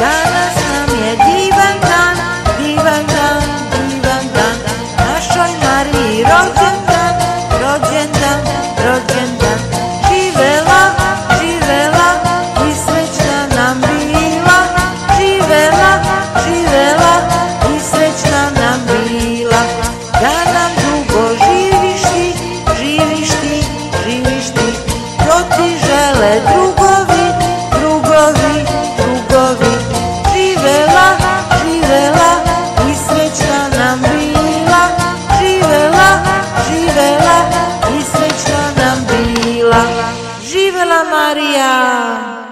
Danas nam je divan dan, divan divan Našoj Mariji rođen dan, rođen dan, rođen dan Živela, živela i srećna nam bila. Živela, živela i srećna nam bila. Da nam dugo živiš ti, živiš ti, živiš ti. To žele drugi ¡Viva la María!